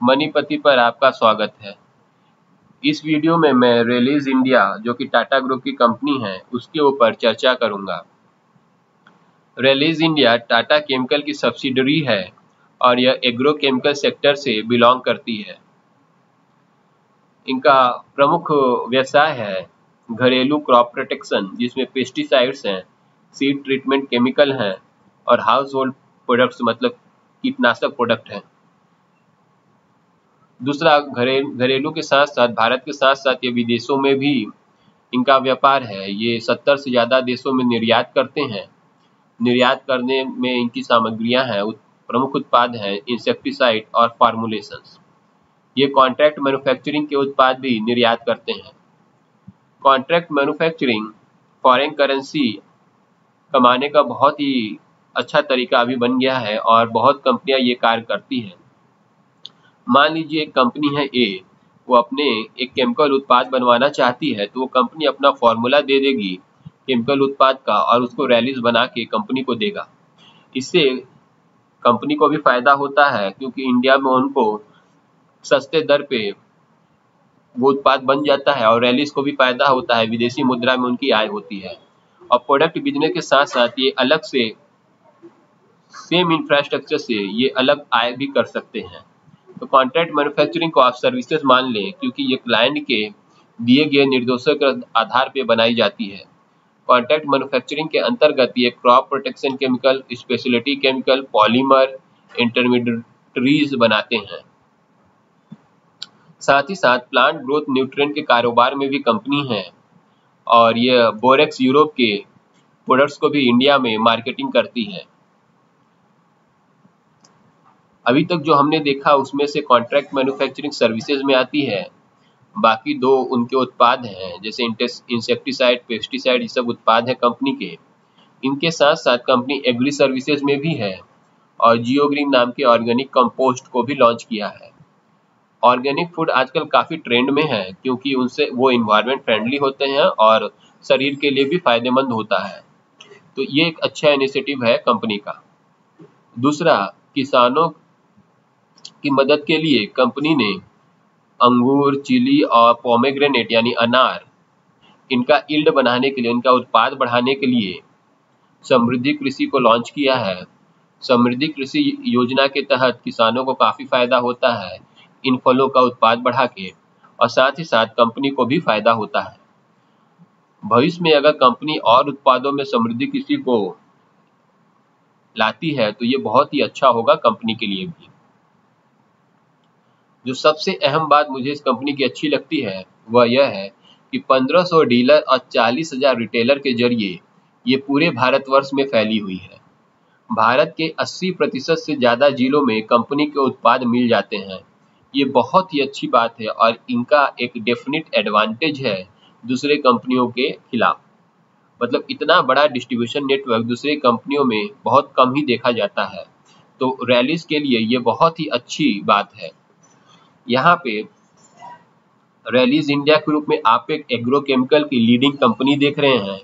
मनीपति पर आपका स्वागत है। इस वीडियो में मैं रिलीज़ इंडिया, जो कि टाटा ग्रुप की कंपनी है, उसके ऊपर चर्चा करूँगा। रिलीज़ इंडिया टाटा केमिकल की सब्सिडरी है और यह एग्रो केमिकल सेक्टर से बिलोंग करती है। इनका प्रमुख व्यवसाय है घरेलू क्रॉप प्रोटेक्शन जिसमें पेस्टिसाइड्स हैं सीड ट्रीटमेंट केमिकल हैं और हाउस होल्ड प्रोडक्ट्स मतलब कीटनाशक प्रोडक्ट हैं। दूसरा घरे, घरेलू के साथ साथ, भारत के साथ साथ ये विदेशों में भी इनका व्यापार है। ये सत्तर से ज़्यादा देशों में निर्यात करते हैं। निर्यात करने में इनकी सामग्रियाँ हैं प्रमुख उत्पाद हैं इंसेक्टिसाइड और फार्मुलेशंस ये कॉन्ट्रैक्ट मैन्युफैक्चरिंग के उत्पाद भी निर्यात करते हैं। कॉन्ट्रैक्ट मैन्युफैक्चरिंग फॉरेन करेंसी कमाने का बहुत ही अच्छा तरीका अभी बन गया है और बहुत कंपनियाँ ये कार्य करती हैं। मान लीजिए एक कंपनी है ए वो अपने एक केमिकल उत्पाद बनवाना चाहती है तो वो कंपनी अपना फॉर्मूला दे देगी केमिकल उत्पाद का और उसको रैलीज बना के कंपनी को देगा। इससे कंपनी को भी फ़ायदा होता है, क्योंकि इंडिया में उनको सस्ते दर पे वो उत्पाद बन जाता है और रैलीज को भी फ़ायदा होता है, विदेशी मुद्रा में उनकी आय होती है। और प्रोडक्ट बिज़नेस के साथ साथ ये अलग से सेम इंफ्रास्ट्रक्चर से ये अलग आय भी कर सकते हैं। तो कॉन्ट्रैक्ट मैन्युफैक्चरिंग को आप सर्विसेज़ मान लें, क्योंकि ये क्लाइंट के दिए गए निर्देशों के आधार पर बनाई जाती है। कॉन्ट्रैक्ट मैन्युफैक्चरिंग के अंतर्गत ये crop protection chemical speciality chemical polymer intermediaries बनाते हैं। साथ ही साथ प्लांट ग्रोथ न्यूट्रिएंट के कारोबार में भी कंपनी है और यह बोरेक्स यूरोप के प्रोडक्ट्स को भी इंडिया में मार्केटिंग करती है। अभी तक जो हमने देखा, उसमें से कॉन्ट्रैक्ट मैन्युफैक्चरिंग सर्विसेज़ में आती है। बाकी दो उनके उत्पाद हैं, जैसे इंसेक्टिसाइड पेस्टिसाइड ये सब उत्पाद हैं कंपनी के। इनके साथ साथ कंपनी एग्री सर्विसेज़ में भी है और जियो ग्रीन नाम के ऑर्गेनिक कंपोस्ट को भी लॉन्च किया है। ऑर्गेनिक फ़ूड आजकल काफ़ी ट्रेंड में है, क्योंकि उनसे वो इन्वायरमेंट फ्रेंडली होते हैं और शरीर के लिए भी फ़ायदेमंद होता है। तो ये एक अच्छा इनिशिएटिव है कंपनी का। दूसरा, किसानों की मदद के लिए कंपनी ने अंगूर, चिली और पोमेग्रेनेट यानी अनार, इनका इल्ड बनाने के लिए, इनका उत्पाद बढ़ाने के लिए समृद्धि कृषि को लॉन्च किया है। समृद्धि कृषि योजना के तहत किसानों को काफ़ी फ़ायदा होता है, इन फलों का उत्पाद बढ़ा के, और साथ ही साथ कंपनी को भी फ़ायदा होता है। भविष्य में अगर कंपनी और उत्पादों में समृद्धि कृषि को लाती है तो ये बहुत ही अच्छा होगा कंपनी के लिए भी। जो सबसे अहम बात मुझे इस कंपनी की अच्छी लगती है वह यह है कि 1500 डीलर और 40,000 रिटेलर के ज़रिए ये पूरे भारतवर्ष में फैली हुई है। भारत के 80 प्रतिशत से ज़्यादा जिलों में कंपनी के उत्पाद मिल जाते हैं। ये बहुत ही अच्छी बात है और इनका एक डेफिनेट एडवांटेज है दूसरे कंपनियों के खिलाफ। मतलब इतना बड़ा डिस्ट्रीब्यूशन नेटवर्क दूसरे कंपनियों में बहुत कम ही देखा जाता है। तो रैलीज के लिए ये बहुत ही अच्छी बात है। यहाँ पे रैलीज इंडिया के रूप में आप एक एग्रोकेमिकल की लीडिंग कंपनी देख रहे हैं।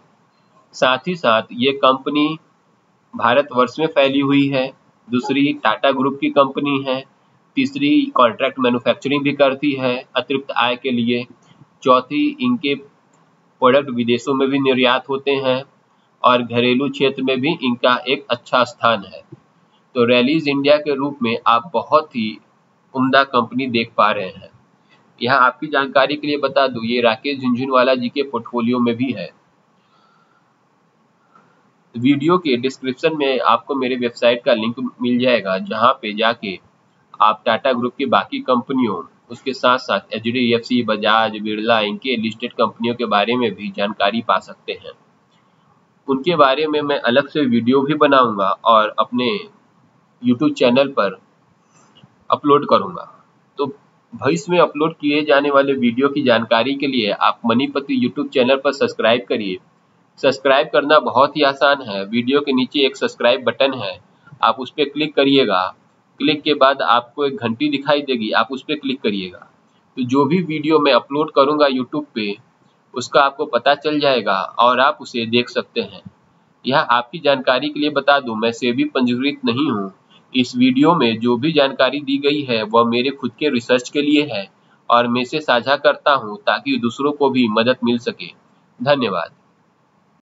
साथ ही साथ ये कंपनी भारतवर्ष में फैली हुई है। दूसरी टाटा ग्रुप की कंपनी है। तीसरी कॉन्ट्रैक्ट मैन्युफैक्चरिंग भी करती है अतिरिक्त आय के लिए। चौथी इनके प्रोडक्ट विदेशों में भी निर्यात होते हैं और घरेलू क्षेत्र में भी इनका एक अच्छा स्थान है। तो रैलीज इंडिया के रूप में आप बहुत ही उम्दा कंपनी देख पा रहे हैं। यहाँ आपकी जानकारी के लिए बता दूँ, ये राकेश झुंझुनवाला जी के पोर्टफोलियो में भी है। वीडियो के डिस्क्रिप्शन में आपको मेरे वेबसाइट का लिंक मिल जाएगा, जहाँ पे जाके आप टाटा ग्रुप की बाकी कंपनियों, उसके साथ साथ H D F C Bajaj Birla इनके लिस्टेड कंपनियों के बारे में भी जानकारी पा सकते हैं। उनके बारे में मैं अलग से वीडियो भी बनाऊँगा और अपने यूट्यूब चैनल पर अपलोड करूँगा। तो भविष्य में अपलोड किए जाने वाले वीडियो की जानकारी के लिए आप मनीपति यूट्यूब चैनल पर सब्सक्राइब करिए। सब्सक्राइब करना बहुत ही आसान है। वीडियो के नीचे एक सब्सक्राइब बटन है। आप उस पर क्लिक करिएगा। क्लिक के बाद आपको एक घंटी दिखाई देगी। आप उस पर क्लिक करिएगा। तो जो भी वीडियो मैं अपलोड करूँगा यूट्यूब पे, उसका आपको पता चल जाएगा और आप उसे देख सकते हैं। यह आपकी जानकारी के लिए बता दूँ। मैं सेबी पंजीकृत नहीं हूँ। इस वीडियो में जो भी जानकारी दी गई है, वह मेरे खुद के रिसर्च के लिए है और मैं इसे साझा करता हूँ ताकि दूसरों को भी मदद मिल सके। धन्यवाद।